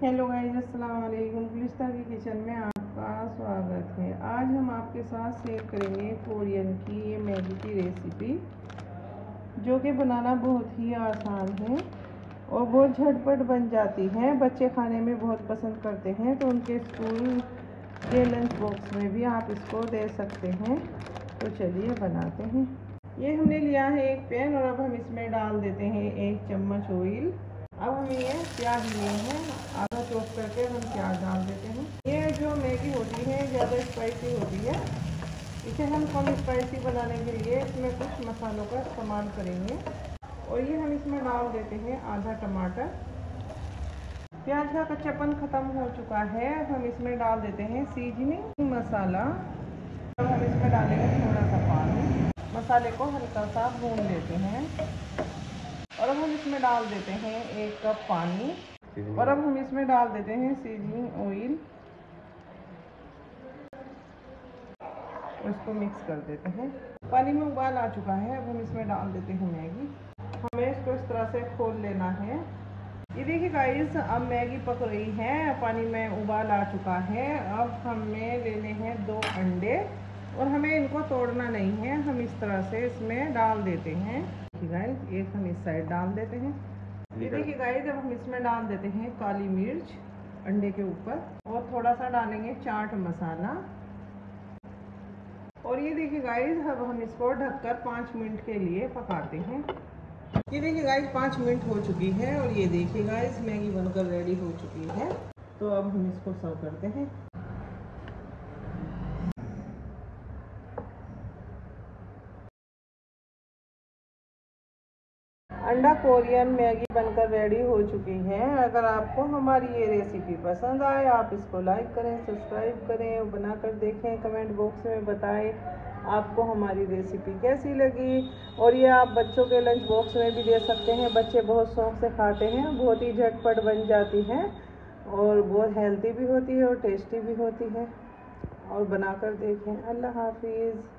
Hello guys अस्सलाम वालेकुम गुलिस्ता की किचन में आपका स्वागत है। आज हम आपके साथ शेयर करेंगे कोरियन की ये मैगी की रेसिपी जो कि बनाना बहुत ही आसान है और बहुत झटपट बन जाती है। बच्चे खाने में बहुत पसंद करते हैं तो उनके स्कूल के लंच बॉक्स में भी आप इसको दे सकते हैं। तो चलिए बनाते हैं। ये हमने लिया है एक पैन और अब हम इसमें डाल देते हैं एक चम्मच ऑयल अब हम ये प्याज लिए हैं। आधा चॉप करके हम प्याज डाल देते हैं। ये जो मैगी होती है, ज़्यादा स्पाइसी होती है, इसे हम कम स्पाइसी बनाने के लिए इसमें कुछ मसालों का इस्तेमाल करेंगे। और ये हम इसमें डाल देते हैं आधा टमाटर। प्याज का कच्चापन ख़त्म हो चुका है। अब हम इसमें डाल देते हैं सीजनिंग मसाला। अब हम इसमें डालेंगे थोड़ा सा पानी। मसाले को हल्का सा भून लेते हैं। इसमें डाल देते हैं एक कप पानी। और अब हम इसमें डाल देते हैं सीजनिंग ऑयल इसको मिक्स कर देते हैं। पानी में उबाल आ चुका है अब हम इसमें डाल देते हैं मैगी। हमें इसको इस तरह से खोल लेना है। ये देखिए गाइस अब मैगी पक रही है पानी में उबाल आ चुका है। अब हमें लेने हैं दो अंडे। और हमें इनको तोड़ना नहीं है हम इस तरह से इसमें डाल देते हैं। देखिए गाइस एक हम इस साइड डाल देते हैं। ये देखिए गाइस अब हम इसमें डाल देते हैं काली मिर्च अंडे के ऊपर और थोड़ा सा डालेंगे चाट मसाला। और ये देखिए गाइस अब हम इसको ढककर पाँच मिनट के लिए पकाते हैं। ये देखिए गाइस पाँच मिनट हो चुकी है और ये देखिए गाइस मैगी बनकर रेडी हो चुकी है। तो अब हम इसको सर्व करते हैं। अंडा कोरियन मैगी बनकर रेडी हो चुकी है। अगर आपको हमारी ये रेसिपी पसंद आए, आप इसको लाइक करें सब्सक्राइब करें बनाकर देखें कमेंट बॉक्स में बताएँ, आपको हमारी रेसिपी कैसी लगी। और ये आप बच्चों के लंच बॉक्स में भी दे सकते हैं। बच्चे बहुत शौक से खाते हैं, बहुत ही झटपट बन जाती हैं और बहुत हेल्दी भी होती है और टेस्टी भी होती है। और बनाकर देखें। अल्लाह हाफिज़।